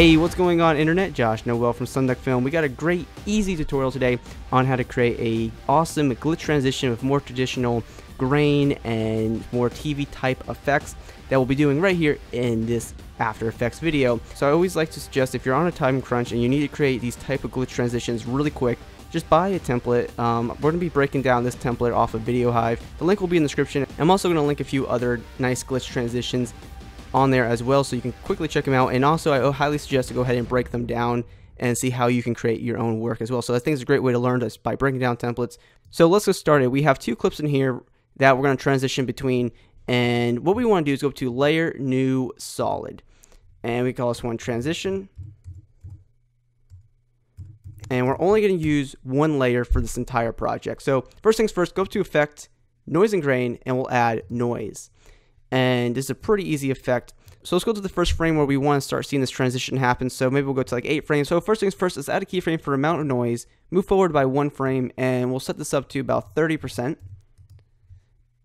Hey, what's going on internet? Josh Noel from Sonduck Film. We got a great, easy tutorial today on how to create a awesome glitch transition with more traditional grain and more TV type effects that we'll be doing right here in this After Effects video. So I always like to suggest if you're on a time crunch and you need to create these type of glitch transitions really quick, just buy a template. Um, we're going to be breaking down this template off of VideoHive. The link will be in the description. I'm also going to link a few other nice glitch transitions on there as well so you can quickly check them out. And also I highly suggest to go ahead and break them down and see how you can create your own work as well. So I think it's a great way to learn this by breaking down templates. So let's get started. We have two clips in here that we're going to transition between. And what we want to do is go to layer, new, solid. And we call this one transition. And we're only going to use one layer for this entire project. So first things first, go to effect, noise and grain, and we'll add noise. And this is a pretty easy effect. So let's go to the first frame where we want to start seeing this transition happen. So maybe we'll go to like eight frames. So first things first, let's add a keyframe for amount of noise, move forward by one frame, and we'll set this up to about 30%.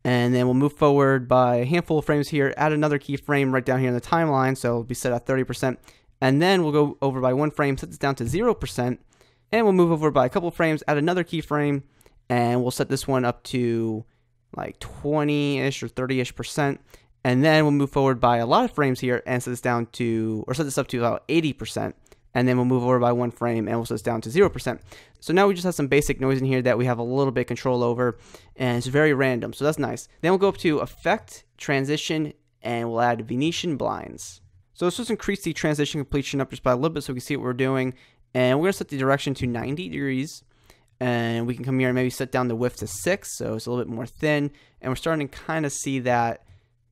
And then we'll move forward by a handful of frames here, add another keyframe right down here in the timeline. So it'll be set at 30%. And then we'll go over by one frame, set this down to 0%. And we'll move over by a couple frames, add another keyframe, and we'll set this one up to like 20-ish or 30-ish percent. And then we'll move forward by a lot of frames here and set this down to, or set this up to about 80%. And then we'll move over by one frame and we'll set this down to 0%. So now we just have some basic noise in here that we have a little bit control over and it's very random. So that's nice. Then we'll go up to Effect, Transition, and we'll add Venetian Blinds. So let's just increase the transition completion up just by a little bit so we can see what we're doing. And we're to set the direction to 90 degrees and we can come here and maybe set down the width to 6 so it's a little bit more thin. And we're starting to kind of see that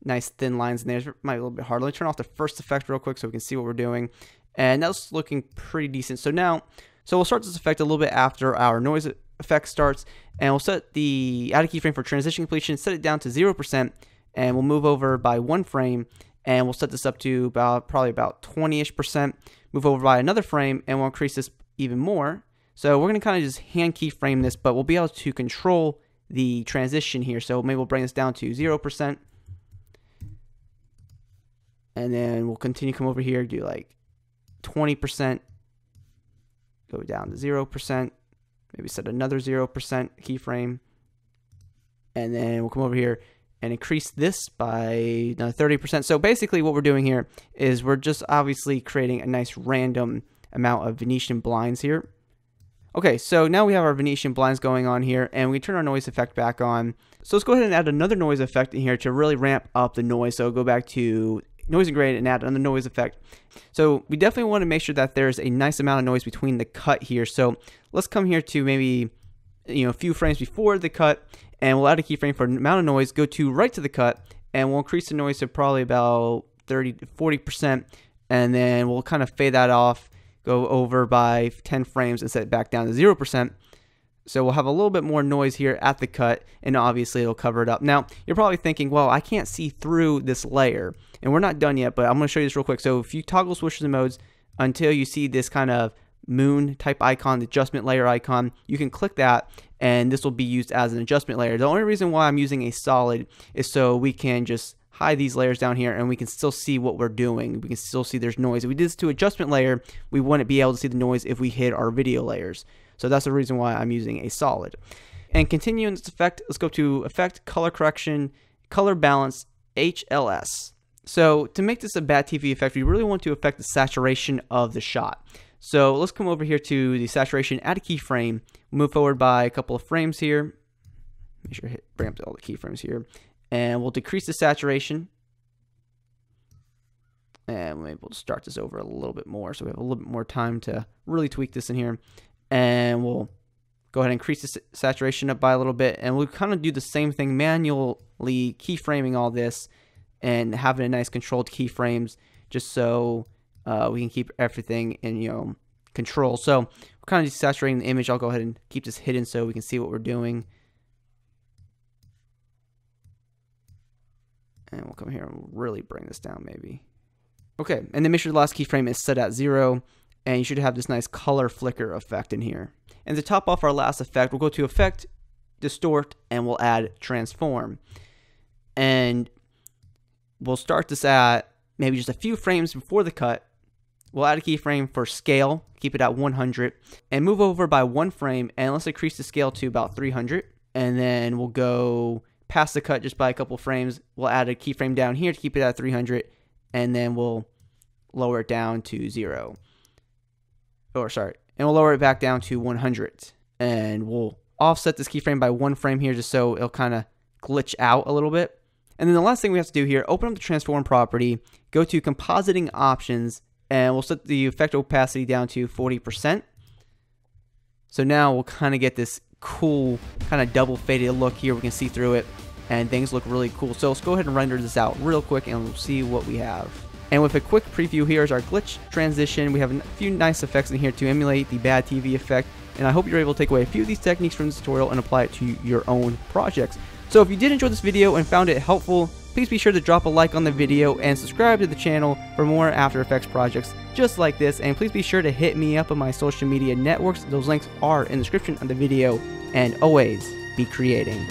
nice thin lines in there. It might be a little bit hard let me turn off the first effect real quick so we can see what we're doing. And that's looking pretty decent. So now so we'll start this effect a little bit after our noise effect starts and we'll set the add a keyframe for transition completion set it down to 0% and we'll move over by one frame and we'll set this up to about probably about 20ish percent. Move over by another frame and we'll increase this even more so we're going to kind of just hand keyframe this, but we'll be able to control the transition here. So maybe we'll bring this down to 0%. And then we'll continue come over here, do like 20%, go down to 0%, maybe set another 0% keyframe. And then we'll come over here and increase this by 30%. So basically what we're doing here is we're just obviously creating a nice random amount of Venetian blinds here. Okay, so now we have our Venetian blinds going on here, and we turn our noise effect back on. So let's go ahead and add another noise effect in here to really ramp up the noise. So go back to noise and grain and add another noise effect. So we definitely want to make sure that there's a nice amount of noise between the cut here. So let's come here to maybe you know a few frames before the cut, and we'll add a keyframe for amount of noise. Go to right to the cut, and we'll increase the noise to probably about 30 40 percent, and then we'll kind of fade that off go over by 10 frames and set it back down to 0%. So we'll have a little bit more noise here at the cut, and obviously it'll cover it up. Now, you're probably thinking, well, I can't see through this layer, and we're not done yet, but I'm going to show you this real quick. So if you toggle switches and modes until you see this kind of moon type icon, the adjustment layer icon, you can click that, and this will be used as an adjustment layer. The only reason why I'm using a solid is so we can just hide these layers down here and we can still see what we're doing. We can still see there's noise. If we did this to adjustment layer, we wouldn't be able to see the noise if we hid our video layers. So that's the reason why I'm using a solid. And continuing this effect, let's go to Effect, Color Correction, Color Balance, HLS. So to make this a bad TV effect, we really want to affect the saturation of the shot. So let's come over here to the saturation, add a keyframe, move forward by a couple of frames here. Make sure hit, bring up all the keyframes here and we'll decrease the saturation. And maybe we'll start this over a little bit more so we have a little bit more time to really tweak this in here. And we'll go ahead and increase the saturation up by a little bit and we'll kind of do the same thing manually keyframing all this and having a nice controlled keyframes just so uh, we can keep everything in you know control. So we're kind of desaturating the image. I'll go ahead and keep this hidden so we can see what we're doing And we'll come here and really bring this down maybe. Okay, and then make sure the last keyframe is set at zero, and you should have this nice color flicker effect in here. And to top off our last effect, we'll go to Effect, Distort, and we'll add Transform. And we'll start this at maybe just a few frames before the cut, We'll add a keyframe for scale, keep it at 100, and move over by one frame, and let's increase the scale to about 300. And then we'll go past the cut just by a couple frames. We'll add a keyframe down here to keep it at 300, and then we'll lower it down to zero. Or sorry, and we'll lower it back down to 100. And we'll offset this keyframe by one frame here just so it'll kind of glitch out a little bit. And then the last thing we have to do here, open up the transform property, go to compositing options, and we'll set the effect opacity down to 40%. So now we'll kind of get this cool kind of double faded look here. We can see through it and things look really cool. So let's go ahead and render this out real quick and we'll see what we have. And with a quick preview, here's our glitch transition. We have a few nice effects in here to emulate the bad TV effect. And I hope you're able to take away a few of these techniques from this tutorial and apply it to your own projects. So if you did enjoy this video and found it helpful, please be sure to drop a like on the video and subscribe to the channel for more After Effects projects just like this. And please be sure to hit me up on my social media networks. Those links are in the description of the video. And always be creating.